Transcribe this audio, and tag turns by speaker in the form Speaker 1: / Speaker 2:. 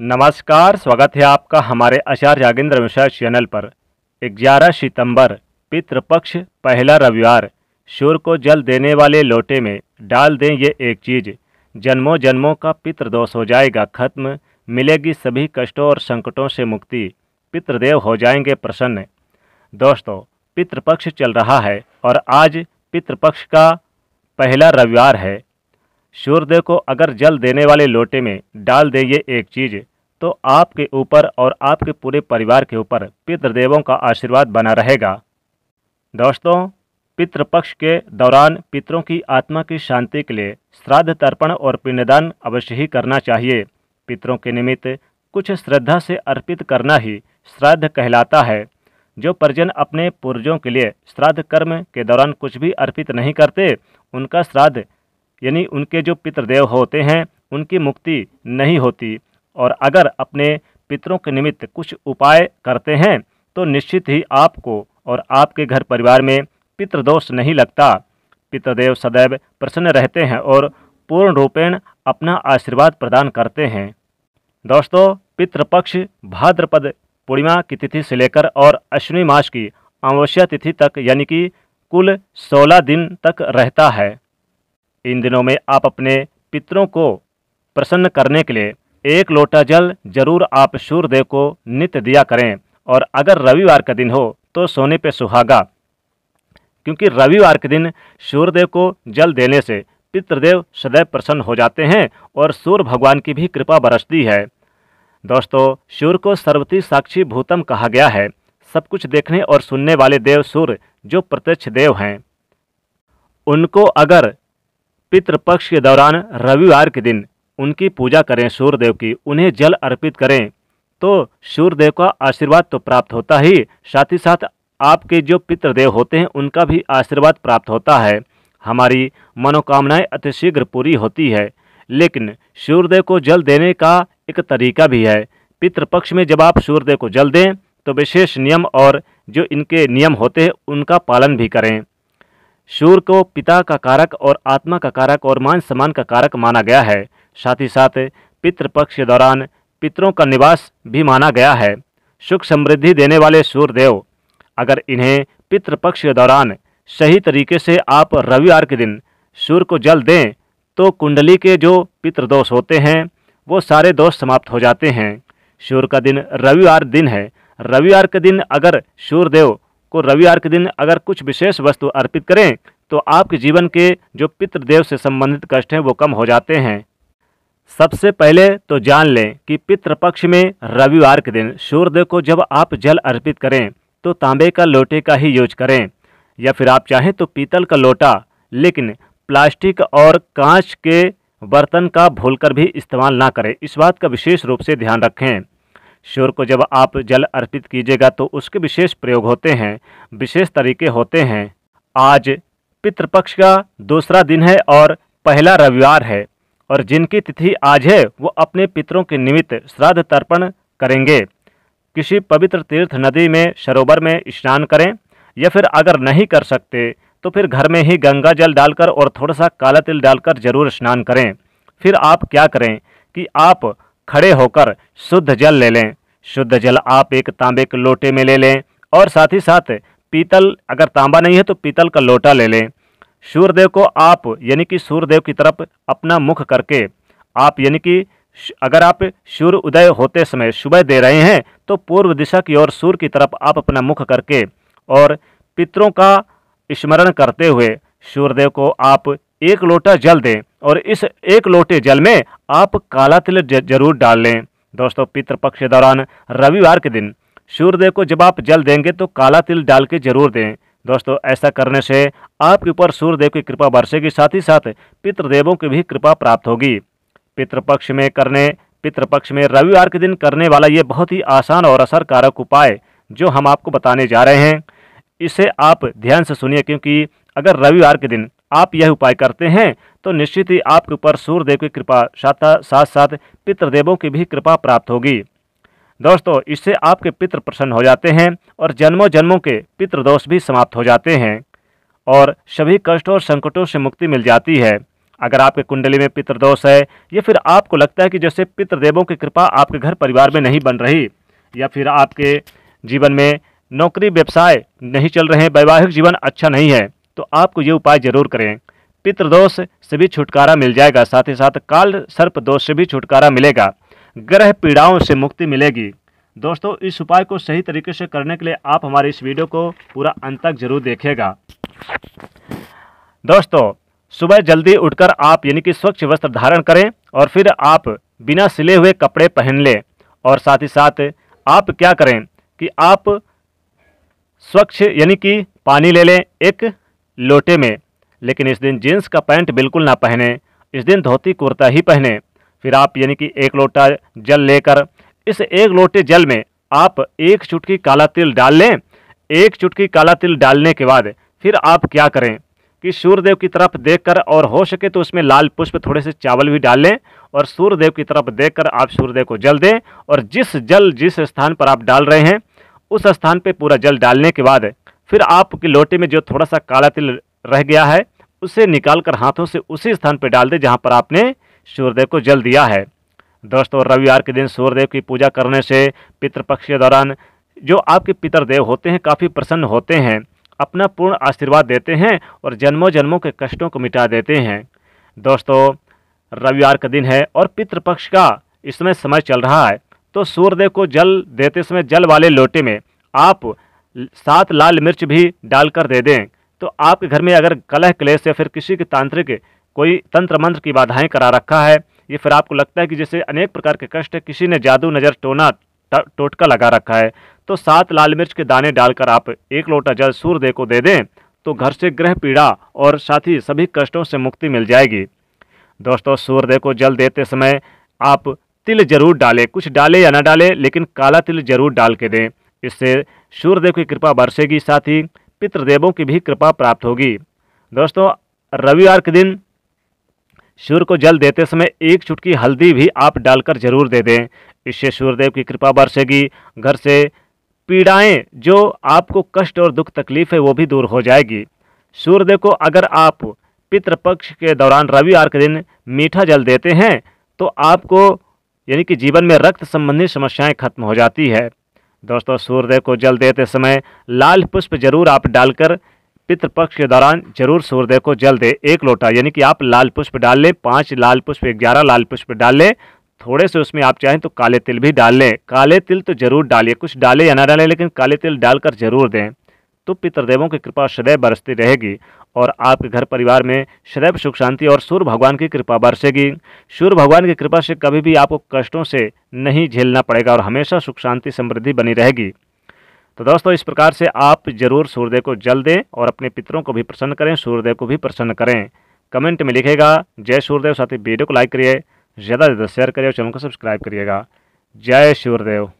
Speaker 1: नमस्कार, स्वागत है आपका हमारे आचार्य जागेंद्र मिश्रा चैनल पर। 11 सितंबर, पितृपक्ष, पहला रविवार। सूर्य को जल देने वाले लोटे में डाल दें ये एक चीज़। जन्मों जन्मों का पितृदोष हो जाएगा खत्म, मिलेगी सभी कष्टों और संकटों से मुक्ति। पितृदेव हो जाएँगे प्रसन्न। दोस्तों, पितृपक्ष चल रहा है और आज पितृपक्ष का पहला रविवार है। सूर्यदेव को अगर जल देने वाले लोटे में डाल दे ये एक चीज़ तो आपके ऊपर और आपके पूरे परिवार के ऊपर पितृदेवों का आशीर्वाद बना रहेगा। दोस्तों, पितृपक्ष के दौरान पितरों की आत्मा की शांति के लिए श्राद्ध तर्पण और पिंडदान अवश्य ही करना चाहिए। पितरों के निमित्त कुछ श्रद्धा से अर्पित करना ही श्राद्ध कहलाता है। जो परिजन अपने पूर्वजों के लिए श्राद्ध कर्म के दौरान कुछ भी अर्पित नहीं करते, उनका श्राद्ध यानी उनके जो पितृदेव होते हैं, उनकी मुक्ति नहीं होती। और अगर अपने पितरों के निमित्त कुछ उपाय करते हैं तो निश्चित ही आपको और आपके घर परिवार में पितृदोष नहीं लगता। पितृदेव सदैव प्रसन्न रहते हैं और पूर्ण रूपेण अपना आशीर्वाद प्रदान करते हैं। दोस्तों, पितृपक्ष भाद्रपद पूर्णिमा की तिथि से लेकर और अश्विनी मास की अमावस्या तिथि तक यानी कि कुल 16 दिन तक रहता है। इन दिनों में आप अपने पितरों को प्रसन्न करने के लिए एक लोटा जल ज़रूर आप सूर्यदेव को नित्य दिया करें। और अगर रविवार का दिन हो तो सोने पे सुहागा। क्योंकि रविवार के दिन सूर्यदेव को जल देने से पितृदेव सदैव प्रसन्न हो जाते हैं और सूर्य भगवान की भी कृपा बरसती है। दोस्तों, सूर्य को सर्वती साक्षी भूतम कहा गया है। सब कुछ देखने और सुनने वाले देव सूर्य, जो प्रत्यक्ष देव हैं। उनको अगर पितृपक्ष के दौरान रविवार के दिन उनकी पूजा करें, सूर्यदेव की, उन्हें जल अर्पित करें। तो सूर्यदेव का आशीर्वाद तो प्राप्त होता ही, साथ ही साथ आपके जो पितृदेव होते हैं, उनका भी आशीर्वाद प्राप्त होता है। हमारी मनोकामनाएँ अतिशीघ्र पूरी होती है, लेकिन सूर्यदेव को जल देने का एक तरीका भी है। पितृपक्ष में जब आप सूर्यदेव को जल दें तो विशेष नियम और जो इनके नियम होते हैं, उनका पालन भी करें। सूर्य को पिता का कारक और आत्मा का कारक और मान सम्मान का कारक माना गया है। साथ ही साथ पितृपक्ष के दौरान पितरों का निवास भी माना गया है। सुख समृद्धि देने वाले सूर्यदेव अगर इन्हें पितृपक्ष के दौरान सही तरीके से आप रविवार के दिन सूर्य को जल दें तो कुंडली के जो पितृदोष होते हैं, वो सारे दोष समाप्त हो जाते हैं। सूर्य का दिन रविवार दिन है। रविवार के दिन अगर सूर्यदेव को रविवार के दिन अगर कुछ विशेष वस्तु अर्पित करें तो आपके जीवन के जो पितृदेव से संबंधित कष्ट हैं, वो कम हो जाते हैं। सबसे पहले तो जान लें कि पितृपक्ष में रविवार के दिन सूर्यदेव को जब आप जल अर्पित करें तो तांबे का लोटे का ही यूज़ करें। या फिर आप चाहें तो पीतल का लोटा, लेकिन प्लास्टिक और कांच के बर्तन का भूलकर भी इस्तेमाल ना करें। इस बात का विशेष रूप से ध्यान रखें। सूर्य को जब आप जल अर्पित कीजिएगा तो उसके विशेष प्रयोग होते हैं, विशेष तरीके होते हैं। आज पितृपक्ष का दूसरा दिन है और पहला रविवार है, और जिनकी तिथि आज है, वो अपने पितरों के निमित्त श्राद्ध तर्पण करेंगे। किसी पवित्र तीर्थ नदी में, सरोवर में स्नान करें, या फिर अगर नहीं कर सकते तो फिर घर में ही गंगा जल डालकर और थोड़ा सा काला तिल डालकर ज़रूर स्नान करें। फिर आप क्या करें कि आप खड़े होकर शुद्ध जल ले लें। शुद्ध जल आप एक तांबे के लोटे में ले लें और साथ ही साथ पीतल, अगर तांबा नहीं है तो पीतल का लोटा ले लें। सूर्यदेव को आप, यानी कि सूर्यदेव की तरफ़ अपना मुख करके, आप यानी कि अगर आप सूर्य उदय होते समय सुबह दे रहे हैं तो पूर्व दिशा की ओर सूर्य की तरफ़ आप अपना मुख करके और पितरों का स्मरण करते हुए सूर्यदेव को आप एक लोटा जल दें। और इस एक लोटे जल में आप काला तिल ज़रूर डाल लें। दोस्तों, पितृपक्ष के दौरान रविवार के दिन सूर्यदेव को जब आप जल देंगे तो काला तिल डाल के ज़रूर दें। दोस्तों, ऐसा करने से आपके ऊपर सूर्यदेव की कृपा बरसेगी, साथ ही साथ पितृदेवों की भी कृपा प्राप्त होगी। पितृपक्ष में करने, पितृपक्ष में रविवार के दिन करने वाला ये बहुत ही आसान और असरकारक उपाय जो हम आपको बताने जा रहे हैं। इसे आप ध्यान से सुनिए, क्योंकि अगर रविवार के दिन आप यह उपाय करते हैं तो निश्चित ही आपके ऊपर सूर्यदेव की कृपा साथ साथ पितृदेवों की भी कृपा प्राप्त होगी। दोस्तों, इससे आपके पितृ प्रसन्न हो जाते हैं और जन्मों जन्मों के पितृदोष भी समाप्त हो जाते हैं और सभी कष्टों और संकटों से मुक्ति मिल जाती है। अगर आपके कुंडली में पितृदोष है, या फिर आपको लगता है कि जैसे पितृदेवों की कृपा आपके घर परिवार में नहीं बन रही, या फिर आपके जीवन में नौकरी व्यवसाय नहीं चल रहे हैं वैवाहिक जीवन अच्छा नहीं है तो आपको ये उपाय ज़रूर करें। पितृदोष से भी छुटकारा मिल जाएगा, साथ ही साथ काल सर्प दोष से भी छुटकारा मिलेगा, ग्रह पीड़ाओं से मुक्ति मिलेगी। दोस्तों, इस उपाय को सही तरीके से करने के लिए आप हमारे इस वीडियो को पूरा अंत तक ज़रूर देखेगा। दोस्तों, सुबह जल्दी उठकर आप यानी कि स्वच्छ वस्त्र धारण करें और फिर आप बिना सिले हुए कपड़े पहन लें। और साथ ही साथ आप क्या करें कि आप स्वच्छ यानी कि पानी ले लें एक लोटे में। लेकिन इस दिन जीन्स का पैंट बिल्कुल ना पहने, इस दिन धोती कुर्ता ही पहने। फिर आप यानी कि एक लोटा जल लेकर, इस एक लोटे जल में आप एक चुटकी काला तिल डाल लें। एक चुटकी काला तिल डालने के बाद फिर आप क्या करें कि सूर्यदेव की तरफ़ देखकर और हो सके तो उसमें लाल पुष्प थोड़े से चावल भी डाल लें और सूर्यदेव की तरफ़ देखकर आप सूर्यदेव को जल दें और जिस जल जिस स्थान पर आप डाल रहे हैं, उस स्थान पर पूरा जल डालने के बाद फिर आपके लोटे में जो थोड़ा सा काला तिल रह गया है उसे निकाल कर हाथों से उसी स्थान पर डाल दें जहाँ पर आपने सूर्यदेव को जल दिया है। दोस्तों, रविवार के दिन सूर्यदेव की पूजा करने से पितृपक्ष के दौरान जो आपके पितरदेव होते हैं, काफ़ी प्रसन्न होते हैं, अपना पूर्ण आशीर्वाद देते हैं और जन्मों जन्मों के कष्टों को मिटा देते हैं। दोस्तों, रविवार का दिन है और पितृपक्ष का इस समय समय चल रहा है तो सूर्यदेव को जल देते समय जल वाले लोटे में आप सात लाल मिर्च भी डालकर दे दें। तो आपके घर में अगर कलह, क्लेश या फिर किसी के तांत्रिक कोई तंत्र, मंत्र की बाधाएँ करा रखा है, ये फिर आपको लगता है कि जैसे अनेक प्रकार के कष्ट है किसी ने जादू, नज़र, टोना टोटका लगा रखा है। तो सात लाल मिर्च के दाने डालकर आप एक लोटा जल सूर्यदेव को दे दें तो घर से ग्रह पीड़ा और साथ ही सभी कष्टों से मुक्ति मिल जाएगी। दोस्तों, सूर्यदेव को जल देते समय आप तिल ज़रूर डालें, कुछ डालें या ना डालें, लेकिन काला तिल ज़रूर डाल के दें। इससे सूर्यदेव की कृपा बरसेगी, साथ ही पितृदेवों की भी कृपा प्राप्त होगी। दोस्तों, रविवार के दिन सूर्य को जल देते समय एक चुटकी हल्दी भी आप डालकर ज़रूर दे दें। इससे सूर्यदेव की कृपा बरसेगी। घर से पीड़ाएँ जो आपको कष्ट और दुख तकलीफ़ है, वो भी दूर हो जाएगी। सूर्यदेव को अगर आप पितृपक्ष के दौरान रविवार के दिन मीठा जल देते हैं तो आपको यानी कि जीवन में रक्त संबंधी समस्याएँ खत्म हो जाती है। दोस्तों सूर्यदेव को जल देते समय लाल पुष्प ज़रूर आप डालकर पितृपक्ष के दौरान ज़रूर सूर्यदेव को जल दे एक लोटा। यानी कि आप लाल पुष्प डाल लें, पाँच लाल पुष्प, ग्यारह लाल पुष्प डाल लें, थोड़े से उसमें आप चाहें तो काले तिल भी डाल लें। काले तिल तो ज़रूर डालिए, कुछ डालें या ना डालें, लेकिन काले तिल डालकर ज़रूर दें। तो पितृदेवों की कृपा सदैव बरसती रहेगी। और आपके घर परिवार में सदैव सुख, शांति और सूर्य भगवान की कृपा बरसेगी। सूर्य भगवान की कृपा से कभी भी आपको कष्टों से नहीं झेलना पड़ेगा और हमेशा सुख, शांति, समृद्धि बनी रहेगी। तो दोस्तों, इस प्रकार से आप ज़रूर सूर्यदेव को जल दें और अपने पितरों को भी प्रसन्न करें, सूर्यदेव को भी प्रसन्न करें। कमेंट में लिखेगा, जय सूर्यदेव, साथ ही वीडियो को लाइक करिए, ज़्यादा से ज़्यादा शेयर करिए और चैनल को सब्सक्राइब करिएगा। जय सूर्यदेव।